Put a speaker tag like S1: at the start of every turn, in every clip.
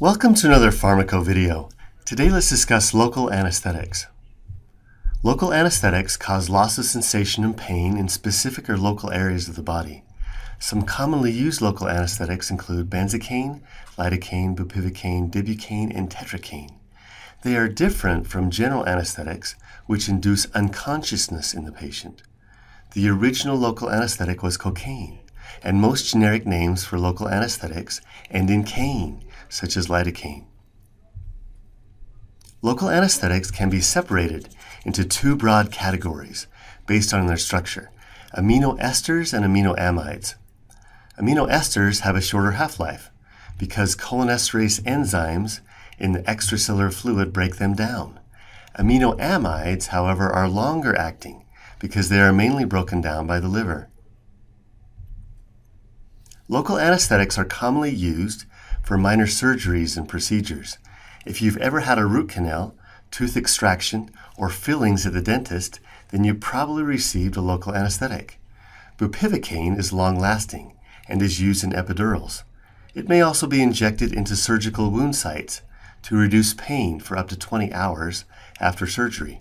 S1: Welcome to another Pharmaco video. Today let's discuss local anesthetics. Local anesthetics cause loss of sensation and pain in specific or local areas of the body. Some commonly used local anesthetics include benzocaine, lidocaine, bupivacaine, dibucaine, and tetracaine. They are different from general anesthetics, which induce unconsciousness in the patient. The original local anesthetic was cocaine, and most generic names for local anesthetics end in caine, such as lidocaine. Local anesthetics can be separated into two broad categories based on their structure amino esters and amino amides. Amino esters have a shorter half life because cholinesterase enzymes in the extracellular fluid break them down. Amino amides, however, are longer acting because they are mainly broken down by the liver. Local anesthetics are commonly used for minor surgeries and procedures. If you've ever had a root canal, tooth extraction, or fillings at the dentist, then you probably received a local anesthetic. Bupivacaine is long lasting and is used in epidurals. It may also be injected into surgical wound sites to reduce pain for up to 20 hours after surgery.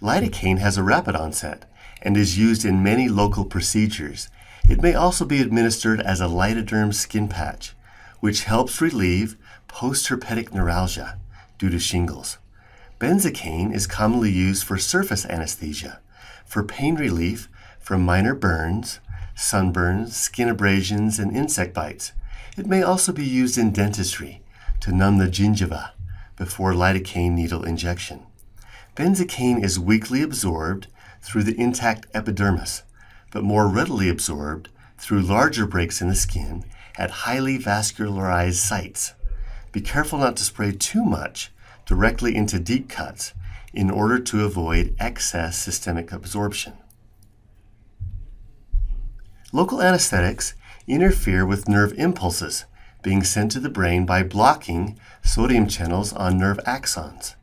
S1: Lidocaine has a rapid onset and is used in many local procedures. It may also be administered as a lidoderm skin patch, which helps relieve postherpetic neuralgia due to shingles. Benzocaine is commonly used for surface anesthesia, for pain relief from minor burns, sunburns, skin abrasions, and insect bites. It may also be used in dentistry to numb the gingiva before lidocaine needle injection. Benzocaine is weakly absorbed through the intact epidermis, but more readily absorbed through larger breaks in the skin at highly vascularized sites. Be careful not to spray too much directly into deep cuts in order to avoid excess systemic absorption. Local anesthetics interfere with nerve impulses being sent to the brain by blocking sodium channels on nerve axons.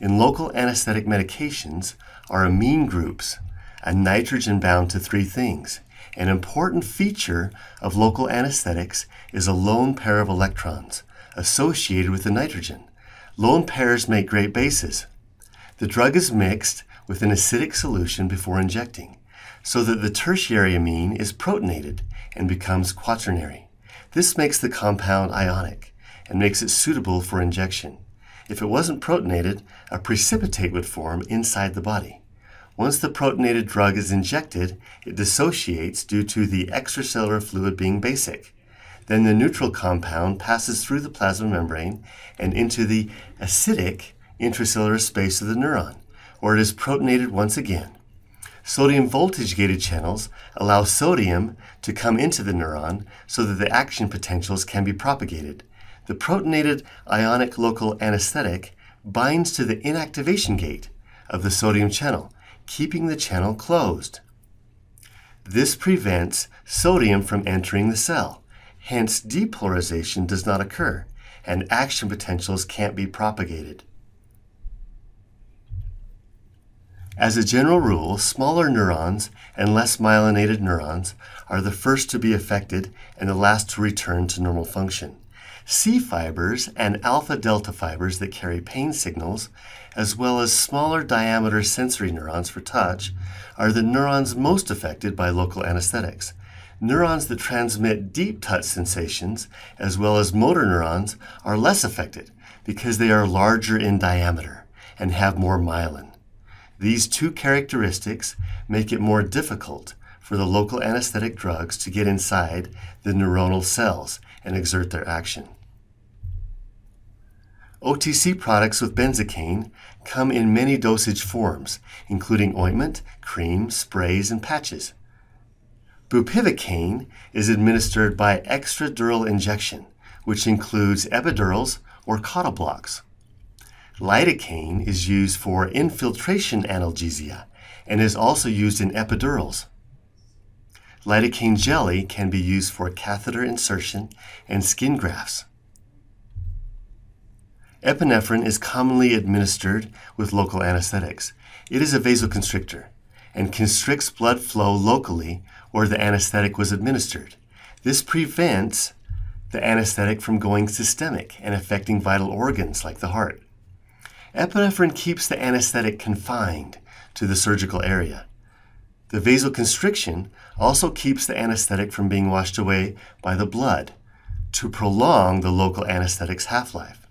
S1: In local anesthetic medications are amine groups, a nitrogen bound to three things. An important feature of local anesthetics is a lone pair of electrons associated with the nitrogen. Lone pairs make great bases. The drug is mixed with an acidic solution before injecting, so that the tertiary amine is protonated and becomes quaternary. This makes the compound ionic and makes it suitable for injection. If it wasn't protonated, a precipitate would form inside the body. Once the protonated drug is injected, it dissociates due to the extracellular fluid being basic. Then the neutral compound passes through the plasma membrane and into the acidic intracellular space of the neuron, where it is protonated once again. Sodium voltage gated channels allow sodium to come into the neuron so that the action potentials can be propagated. The protonated ionic local anesthetic binds to the inactivation gate of the sodium channel, keeping the channel closed. This prevents sodium from entering the cell. Hence, depolarization does not occur, and action potentials can't be propagated. As a general rule, smaller neurons and less myelinated neurons are the first to be affected and the last to return to normal function. C fibers and alpha delta fibers that carry pain signals, as well as smaller diameter sensory neurons for touch, are the neurons most affected by local anesthetics. Neurons that transmit deep touch sensations, as well as motor neurons, are less affected because they are larger in diameter and have more myelin. These two characteristics make it more difficult for the local anesthetic drugs to get inside the neuronal cells and exert their action. OTC products with benzocaine come in many dosage forms, including ointment, cream, sprays, and patches. Bupivacaine is administered by extradural injection, which includes epidurals or caudal blocks. Lidocaine is used for infiltration analgesia and is also used in epidurals. Lidocaine jelly can be used for catheter insertion and skin grafts. Epinephrine is commonly administered with local anesthetics. It is a vasoconstrictor and constricts blood flow locally where the anesthetic was administered. This prevents the anesthetic from going systemic and affecting vital organs like the heart. Epinephrine keeps the anesthetic confined to the surgical area. The vasoconstriction also keeps the anesthetic from being washed away by the blood to prolong the local anesthetic's half-life.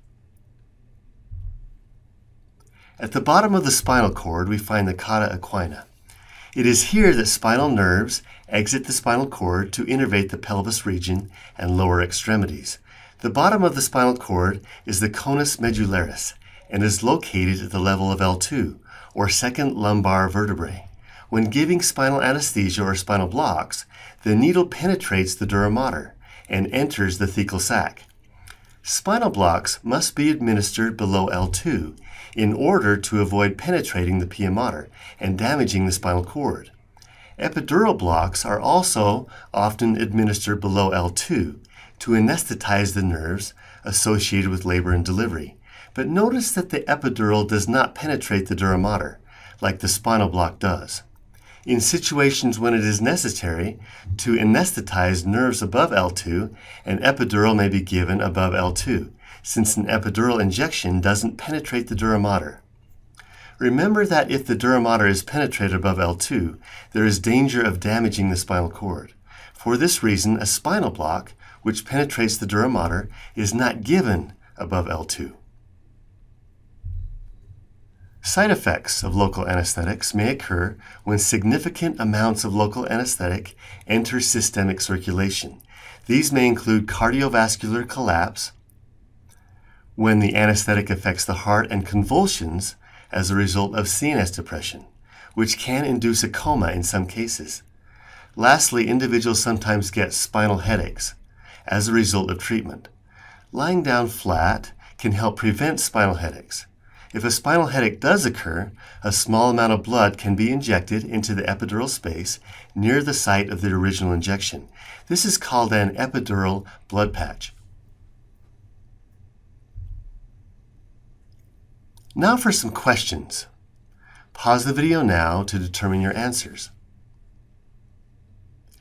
S1: At the bottom of the spinal cord, we find the cauda equina. It is here that spinal nerves exit the spinal cord to innervate the pelvis region and lower extremities. The bottom of the spinal cord is the conus medullaris and is located at the level of L2, or second lumbar vertebrae. When giving spinal anesthesia or spinal blocks, the needle penetrates the dura mater and enters the thecal sac. Spinal blocks must be administered below L2 in order to avoid penetrating the pia mater and damaging the spinal cord. Epidural blocks are also often administered below L2 to anesthetize the nerves associated with labor and delivery. But notice that the epidural does not penetrate the dura mater like the spinal block does. In situations when it is necessary to anesthetize nerves above L2, an epidural may be given above L2, since an epidural injection doesn't penetrate the dura mater. Remember that if the dura mater is penetrated above L2, there is danger of damaging the spinal cord. For this reason, a spinal block, which penetrates the dura mater, is not given above L2. Side effects of local anesthetics may occur when significant amounts of local anesthetic enter systemic circulation. These may include cardiovascular collapse, when the anesthetic affects the heart, and convulsions as a result of CNS depression, which can induce a coma in some cases. Lastly, individuals sometimes get spinal headaches as a result of treatment. Lying down flat can help prevent spinal headaches. If a spinal headache does occur, a small amount of blood can be injected into the epidural space near the site of the original injection. This is called an epidural blood patch. Now for some questions. Pause the video now to determine your answers.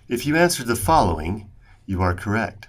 S1: If you answered the following, you are correct.